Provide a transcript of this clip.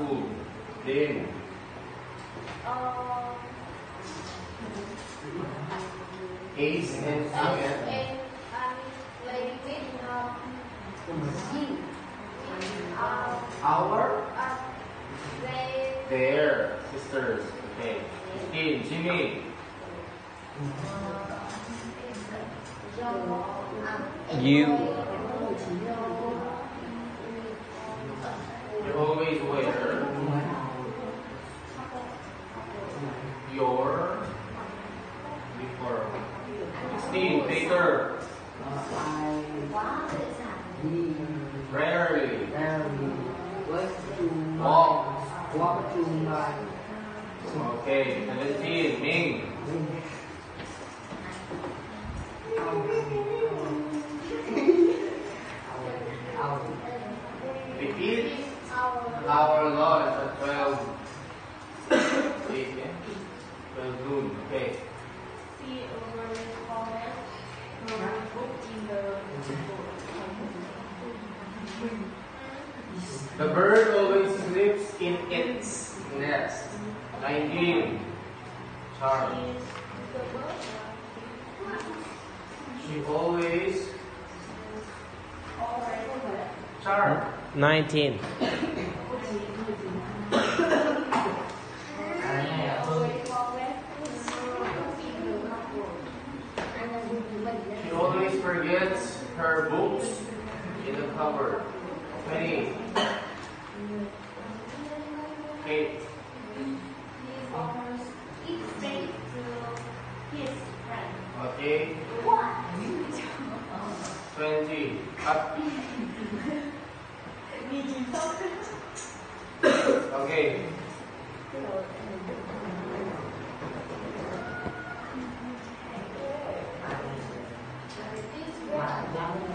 school. Then, Um, Ace and and, play with um. Um, Our, uh, they their sisters. Okay. Christine, Jimmy. You. You always wear your uniform. Christine, Peter. Rarely walk. Okay. Seventeen, Ming. Repeat our at 12. Wait, yeah? 12 noon. Okay. see over the comment or in the The bird always sleeps in its nest. 19. Charm. is. She always Alright. charm. 19. She always forgets her books in the cupboard. 20. Kate. He's almost each day to his friend. Okay. What? 20. Up. Okay. That